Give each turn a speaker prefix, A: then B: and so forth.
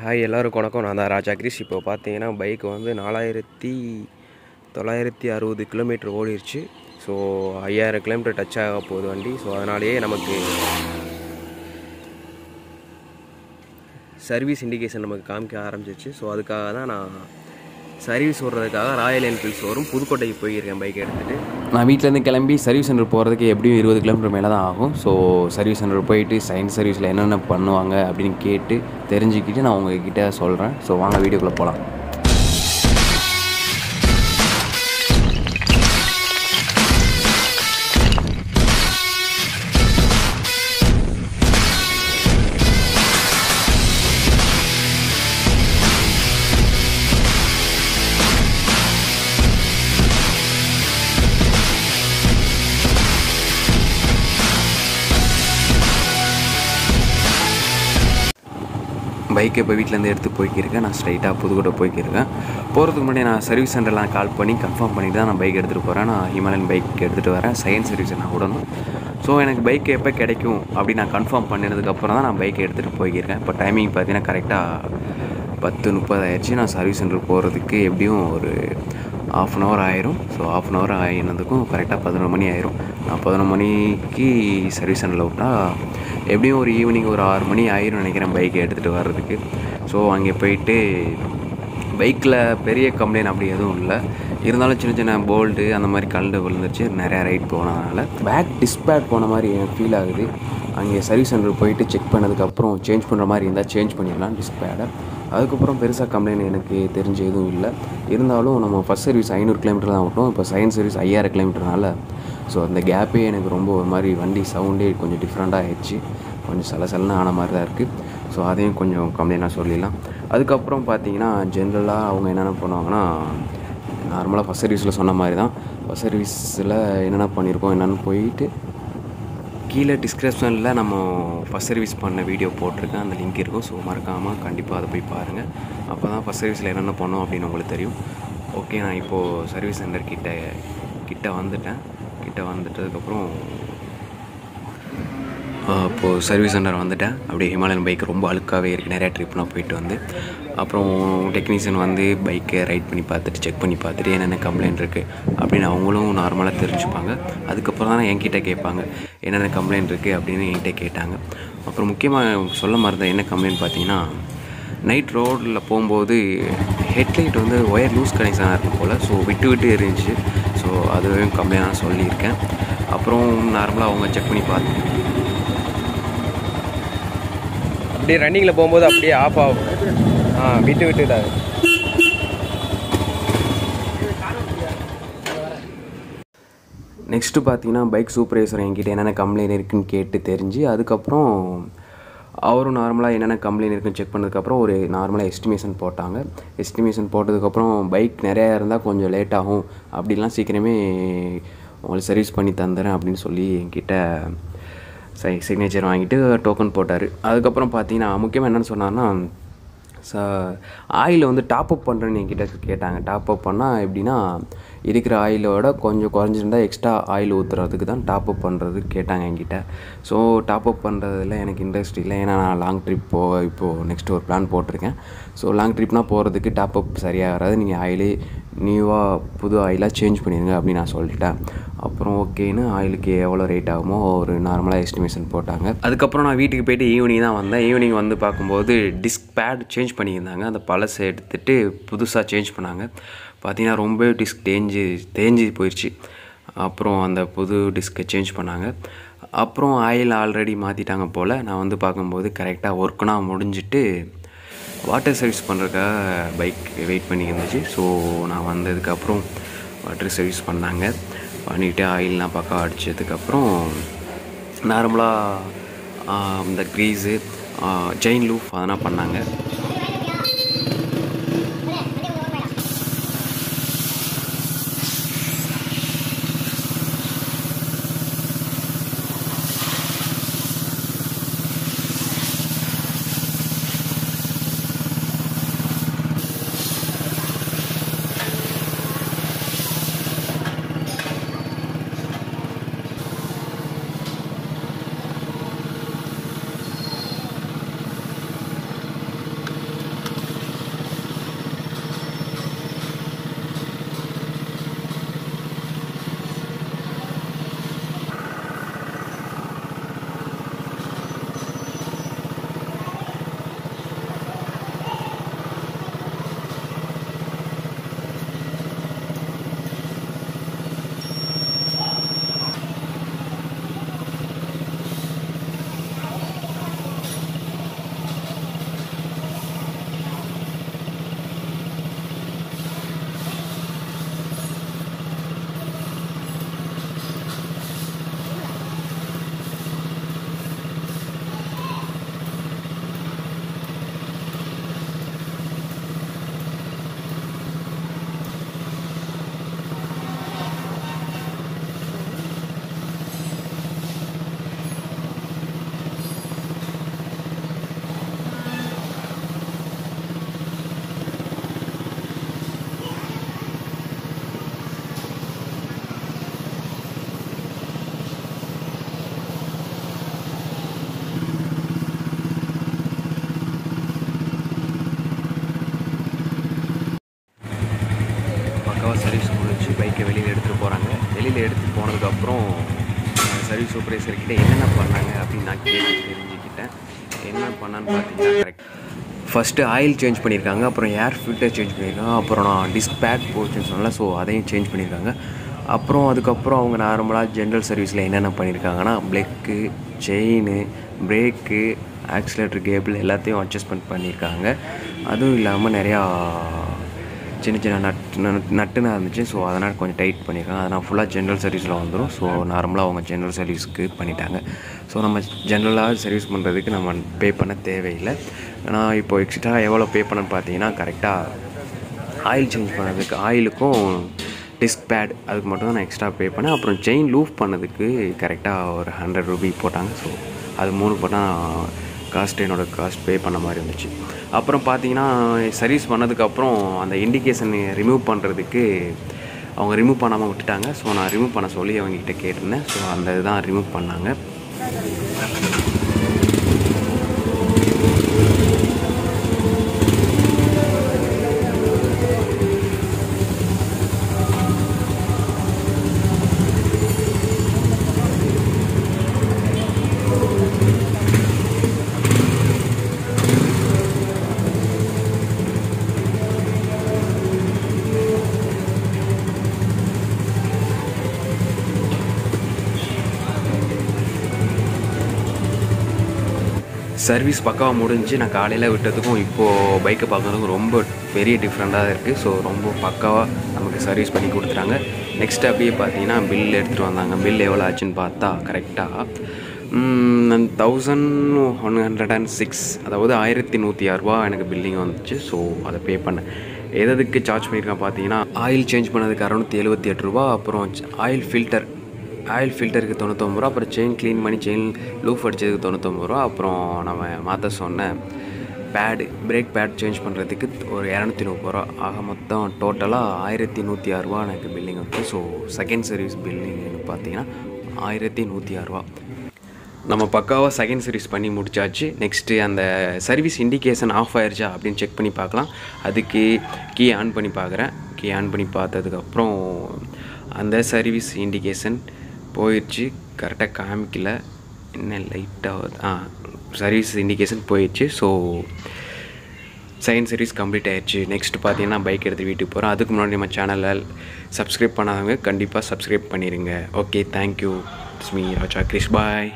A: Hi எல்லோருக்கும் வணக்கம். நான் தான் ராஜா கிரிஷ். இப்போ பார்த்தீங்கன்னா பைக் வந்து நாலாயிரத்தி தொள்ளாயிரத்தி அறுபது கிலோமீட்டர் ஓடிருச்சு. ஸோ ஐயாயிரம் கிலோமீட்டர் டச் ஆக போகுது வண்டி. ஸோ அதனாலேயே நமக்கு சர்வீஸ் இண்டிகேஷன் நமக்கு காமிக்க ஆரம்பிச்சிருச்சு. ஸோ அதுக்காக தான் நான் சர்வீஸ் விட்றதுக்காக ராயல் என்ஃபீல்ட் ஷோரும் புதுக்கோட்டைக்கு போயிருக்கேன் பைக் எடுத்துகிட்டு
B: நான் வீட்டிலேருந்து கிளம்பி சர்வீஸ் சென்டர் போகிறதுக்கு எப்படியும் இருபது கிலோமீட்டர் மேலே தான் ஆகும். ஸோ சர்வீஸ் சென்டர் போயிட்டு சயின்ஸ் சர்வீஸில் என்னென்ன பண்ணுவாங்க அப்படின்னு கேட்டு தெரிஞ்சுக்கிட்டு நான் உங்ககிட்ட சொல்கிறேன் ஸோ வாங்க வீடியோக்குள்ளே போகலாம் பைக்கை இப்போ வீட்டிலேருந்து எடுத்து போய்க்கிருக்கேன் நான் ஸ்ட்ரைட்டாக புதுக்கோட்டை போய்க்கிருக்கேன் போகிறதுக்கு முன்னாடி நான் சர்வீஸ் சென்டர்லாம் கால் பண்ணி கன்ஃபார்ம் பண்ணிட்டு தான் நான் பைக் எடுத்துகிட்டு போகிறேன் நான் ஹிமாலயன் பைக் எடுத்துகிட்டு வரேன். சயின்ஸ் சர்வீஸ் நான் விடணும் ஸோ எனக்கு பைக் எப்போ கிடைக்கும் அப்படி நான் கன்ஃபார்ம் பண்ணினதுக்கப்புறம் தான் நான் பைக்கை எடுத்துகிட்டு போய்க்கிருக்கேன் இப்போ டைமிங் பார்த்தீங்கன்னா கரெக்டாக பத்து முப்பது ஆயிடுச்சு. நான் சர்வீஸ் சென்டர் போகிறதுக்கு எப்படியும் ஒரு ஆஃப் அன் ஹவர் ஆயிரும். ஸோ ஆஃப் அன் ஹவர் ஆகினதுக்கும் கரெக்டாக பதினொரு மணி ஆயிரும். நான் பதினொரு மணிக்கு சர்வீஸ் சென்டரில் விட்டால் எப்படியும் ஒரு ஈவினிங் ஒரு ஆறு மணி ஆயிரும் நினைக்கிறேன் பைக்கை எடுத்துகிட்டு வர்றதுக்கு. ஸோ அங்கே போயிட்டு பைக்கில் பெரிய கம்ப்ளைண்ட் அப்படி எதுவும் இல்லை. இருந்தாலும் சின்ன சின்ன போல்டு அந்த மாதிரி கல் விழுந்துருச்சு. நிறையா ரைட் போனதுனால. பேக் டிஸ்பேக் போன மாதிரி எனக்கு ஃபீல் ஆகுது. அங்கே சர்வீஸ் சென்டர் போயிட்டு செக் பண்ணதுக்கப்புறம் சேஞ்ச் பண்ணுற மாதிரி இருந்தால் சேஞ்ச் பண்ணிடலாம் டிஸ்பேடை அதுக்கப்புறம் பெருசாக கம்ப்ளைண்ட் எனக்கு தெரிஞ்ச எதுவும் இல்லை. இருந்தாலும் நம்ம ஃபஸ்ட் சர்வீஸ் ஐநூறு கிலோமீட்டர் தான் ஆகட்டும் இப்போ செகண்ட் சர்வீஸ் ஐயாயிரம் கிலோமீட்டர்னால ஸோ அந்த கேப்பே எனக்கு ரொம்ப ஒரு மாதிரி வண்டி சவுண்டே கொஞ்சம் டிஃப்ரெண்ட்டாக ஆயிடுச்சு. கொஞ்சம் சலசலன்னு ஆன மாதிரி தான் இருக்குது ஸோ அதையும் கொஞ்சம் கம்ப்ளைண்டாக சொல்லிடலாம். அதுக்கப்புறம் பார்த்தீங்கன்னா ஜென்ரலாக அவங்க என்னென்ன பண்ணுவாங்கன்னா நார்மலாக ஃபஸ்ட் சர்வீஸில் சொன்ன மாதிரி தான். ஃபஸ்ட் சர்வீஸில் என்னென்ன பண்ணியிருக்கோம் என்னென்னு போயிட்டு கீழே டிஸ்கிரிப்ஷனில் நம்ம ஃபஸ்ட் சர்வீஸ் பண்ண வீடியோ போட்டிருக்கேன். அந்த லிங்க் இருக்கும். ஸோ மறக்காமல் கண்டிப்பாக அதை போய் பாருங்கள் அப்போ தான் ஃபஸ்ட் சர்வீஸில் என்னென்ன பண்ணோம் அப்படின்னு உங்களுக்கு தெரியும். ஓகே நான் இப்போது சர்வீஸ் சென்டர் கிட்ட கிட்ட வந்துட்டேன். கிட்ட வந்துட்டதுக்கப்புறம் இப்போது சர்வீஸ் சென்டர் வந்துட்டேன். அப்படியே ஹிமாலயன் பைக் ரொம்ப அழுக்காகவே இருக்குது நிறையா ட்ரிப்லாம் போயிட்டு வந்து. அப்புறம் டெக்னீஷியன் வந்து பைக்கை ரைட் பண்ணி பார்த்துட்டு செக் பண்ணி பார்த்துட்டு என்னென்ன கம்ப்ளைண்ட் இருக்குது அப்படின்னு அவங்களும் நார்மலாக தெரிஞ்சுப்பாங்க. அதுக்கப்புறம் தான் என்கிட்ட கேட்பாங்க என்னென்ன கம்ப்ளைண்ட் இருக்குது அப்படின்னு என்கிட்ட கேட்டாங்க. அப்புறம் முக்கியமாக சொல்ல மறந்த என்ன கம்ப்ளைண்ட் பார்த்தீங்கன்னா நைட் ரோடில் போகும்போது ஹெட்லைட் வந்து ஒயர் லூஸ் கனெக்ஷனாக இருக்கும் போல். ஸோ விட்டு விட்டு இருந்துச்சு ஸோ அதுவும் கம்ப்ளைண்டாக சொல்லியிருக்கேன். அப்புறம் நார்மலாக அவங்க செக் பண்ணி பார்த்து
A: அப்படியே ரன்னிங்கில் போகும்போது அப்படியே ஆஃப் ஆகும். ஆ விட்டு விட்டு தான்.
B: நெக்ஸ்ட்டு பார்த்தீங்கன்னா பைக் சூப்பர்வைசர் என்கிட்ட என்னென்ன கம்ப்ளைண்ட் இருக்குன்னு கேட்டு தெரிஞ்சு அதுக்கப்புறம் அவரும் நார்மலாக என்னென்ன கம்ப்ளைண்ட் இருக்குன்னு செக் பண்ணதுக்கப்புறம் ஒரு நார்மலாக எஸ்டிமேஷன் போட்டாங்க. எஸ்டிமேஷன் போட்டதுக்கப்புறம் பைக் நிறையா இருந்தால் கொஞ்சம் லேட் ஆகும். அப்படிலாம் சீக்கிரமே உங்களுக்கு சர்வீஸ் பண்ணி தந்துடுறேன் அப்படின்னு சொல்லி என்கிட்ட சை சிக்னேச்சர் வாங்கிட்டு டோக்கன் போட்டார். அதுக்கப்புறம் பார்த்தீங்கன்னா முக்கியமாக என்னென்னு சொன்னார்னா ச ஆயில் வந்து டாப் அப் பண்ணுறேன்னு என்கிட்ட கேட்டாங்க. டாப் அப் பண்ணால் எப்படின்னா இருக்கிற ஆயிலோட கொஞ்சம் குறைஞ்சிருந்தால் எக்ஸ்ட்ரா ஆயில் ஊற்றுறதுக்கு தான் டாப் அப் பண்ணுறது கேட்டாங்க என்கிட்ட. ஸோ டாப் அப் பண்ணுறதுல எனக்கு இன்ட்ரெஸ்ட் இல்லை. ஏன்னா நான் லாங் ட்ரிப் போக இப்போது நெக்ஸ்ட் ஒரு பிளான் போட்டிருக்கேன். ஸோ லாங் ட்ரிப்னால் போகிறதுக்கு டாப் அப் சரியாக வராது. நீங்கள் ஆயிலே நியூவாக புது ஆயிலாக சேஞ்ச் பண்ணிடுங்க அப்படின்னு நான் சொல்லிட்டேன். அப்புறம் ஓகேன்னு ஆயிலுக்கு எவ்வளோ ரேட் ஆகுமோ ஒரு நார்மலாக எஸ்டிமேஷன் போட்டாங்க. அதுக்கப்புறம் நான் வீட்டுக்கு போயிட்டு ஈவினிங் தான் வந்தேன். ஈவினிங் வந்து பார்க்கும்போது டிஸ்க் பேட் சேஞ்ச் பண்ணியிருந்தாங்க. அந்த பழசை எடுத்துகிட்டு புதுசாக சேஞ்ச் பண்ணாங்க. பார்த்தீங்கன்னா ரொம்ப டிஸ்க் தேஞ்சு தேஞ்சு போயிடுச்சு அப்புறம் அந்த புது டிஸ்க்கை சேஞ்ச் பண்ணாங்க. அப்புறம் ஆயில் ஆல்ரெடி மாற்றிட்டாங்க போல். நான் வந்து பார்க்கும்போது கரெக்டாக ஒர்க்குனா முடிஞ்சிட்டு வாட்டர் சர்வீஸ் பண்ணுறதுக்காக பைக் வெயிட் பண்ணி இருந்துச்சு. ஸோ நான் வந்ததுக்கப்புறம் வாட்டர் சர்வீஸ் பண்ணாங்க. பண்ணிவிட்டு ஆயில்லாம் பக்கம் அடித்ததுக்கப்புறம் நார்மலாக இந்த க்ரீஸு ஜெயின் லூஃப் அதெல்லாம் பண்ணாங்க. சர்வீஸ் சூப்பர்வைசர் கிட்ட என்னென்ன பண்ணாங்க அப்படின்னு நான் கேட்டு தெரிஞ்சுக்கிட்டேன். என்ன பண்ணான்னு பார்த்தீங்கன்னா கரெக்ட் ஃபஸ்ட்டு ஆயில் சேஞ்ச் பண்ணியிருக்காங்க அப்புறம் ஏர் ஃபில்டர் சேஞ்ச் பண்ணியிருக்காங்க அப்புறம் நான் டிஸ்க் பேக் போச்சுன்னு சொன்னல ஸோ அதையும் சேஞ்ச் பண்ணியிருக்காங்க. அப்புறம் அதுக்கப்புறம் அவங்க நார்மலாக ஜென்ரல் சர்வீஸில் என்னென்ன பண்ணியிருக்காங்கன்னா plug chain brake accelerator cable எல்லாத்தையும் அட்ஜஸ்ட்மெண்ட் பண்ணியிருக்காங்க. அதுவும் இல்லாமல் நிறையா சின்ன சின்ன நட் நட்டுனா இருந்துச்சு. ஸோ அதனால் கொஞ்சம் டைட் பண்ணியிருக்காங்க. அதனால் ஃபுல்லாக ஜென்ரல் சர்வீஸில் வந்துடும் ஸோ நார்மலாக அவங்க ஜென்ரல் சர்வீஸ்க்கு பண்ணிட்டாங்க. ஸோ நம்ம ஜென்ரலாக சர்வீஸ் பண்ணுறதுக்கு நம்ம பே பண்ண தேவையில்லை. நான் இப்போ எக்ஸ்ட்ரா எவ்வளோ பே பண்ணேன்னு பார்த்தீங்கன்னா கரெக்டாக ஆயில் சேஞ்ச் பண்ணுறதுக்கு ஆயிலுக்கும் டிஸ்க் பேட் அதுக்கு மட்டும் தான் நான் எக்ஸ்ட்ரா பே பண்ணேன். அப்புறம் செயின் லூஃப் பண்ணதுக்கு கரெக்டாக ஒரு ஹண்ட்ரட் ருபி போட்டாங்க. ஸோ அது மூணு போட்டால் காஸ்ட் என்னோடய காஸ்ட் பே பண்ண மாதிரி இருந்துச்சு. அப்புறம் பார்த்தீங்கன்னா சர்வீஸ் பண்ணதுக்கப்புறம் அந்த இண்டிகேஷன் ரிமூவ் பண்ணுறதுக்கு அவங்க ரிமூவ் பண்ணாமல் விட்டுட்டாங்க. ஸோ நான் ரிமூவ் பண்ண சொல்லி அவங்ககிட்ட கேட்டிருந்தேன். ஸோ அந்த இதுதான் ரிமூவ் பண்ணாங்க. சர்வீஸ் பக்காவாக முடிஞ்சு நான் காலையில் விட்டதுக்கும் இப்போது பைக்கை பார்க்குறதுக்கும் ரொம்ப பெரிய டிஃப்ரெண்ட்டாக இருக்குது ஸோ ரொம்ப பக்காவாக நமக்கு சர்வீஸ் பண்ணி கொடுத்துட்டாங்க. நெக்ஸ்ட் அப்படியே பார்த்தீங்கன்னா பில் எடுத்துகிட்டு வந்தாங்க. பில் எவ்வளோ ஆச்சுன்னு பார்த்தா கரெக்டாக thousand one hundred and six அதாவது ஆயிரத்தி நூற்றி ஆறுரூவா எனக்கு பில்லிங் வந்துச்சு. ஸோ அதை பே பண்ணேன். எதுக்கு சார்ஜ் பண்ணியிருக்கேன் பார்த்தீங்கன்னா ஆயில் சேஞ்ச் பண்ணதுக்கு அறநூற்றி எழுபத்தி எட்டு ரூபா அப்புறம் ஆயில் ஃபில்டர் ஆயில் ஃபில்டருக்கு தொண்ணூத்தொம்பது ரூபா அப்புறம் செயின் க்ளீன் பண்ணி செயின் லூஃப் அடித்ததுக்கு தொண்ணூத்தொம்பது ரூபா அப்புறம் நம்ம மாற்ற சொன்ன பேடு பிரேக் பேட் சேஞ்ச் பண்ணுறதுக்கு ஒரு இரநூத்தி முப்பது ரூபா. ஆக மொத்தம் டோட்டலாக ஆயிரத்தி நூற்றி ஆறுரூவா எனக்கு பில்லிங் வந்து ஸோ செகண்ட் சர்வீஸ் பில்லிங்னு பார்த்தீங்கன்னா ஆயிரத்தி நூற்றி ஆறுரூவா நம்ம பக்காவாக செகண்ட் சர்வீஸ் பண்ணி முடிச்சாச்சு. நெக்ஸ்ட்டு அந்த சர்வீஸ் இண்டிகேஷன் ஆஃப் ஆயிடுச்சா அப்படின்னு செக் பண்ணி பார்க்கலாம். அதுக்கு கீ ஆன் பண்ணி பார்க்குறேன். கீ ஆன் பண்ணி பார்த்ததுக்கப்புறம் அந்த சர்வீஸ் இண்டிகேஷன் போயிடுச்சு கரெக்டாக காமிக்கல. என்ன லைட்டாக ஆ சர்வீஸ் இண்டிகேஷன் போயிடுச்சு ஸோ சயின்ஸ் சர்வீஸ் கம்ப்ளீட் ஆயிடுச்சு நெக்ஸ்ட் பார்த்தீங்கன்னா பைக் எடுத்து வீட்டுக்கு போகிறோம் அதுக்கு முன்னாடி நம்ம சேனலில் சப்ஸ்கிரைப் பண்ணாதவங்க கண்டிப்பாக சப்ஸ்கிரைப் பண்ணிடுங்க okay thank you it's me Raja Krish. Bye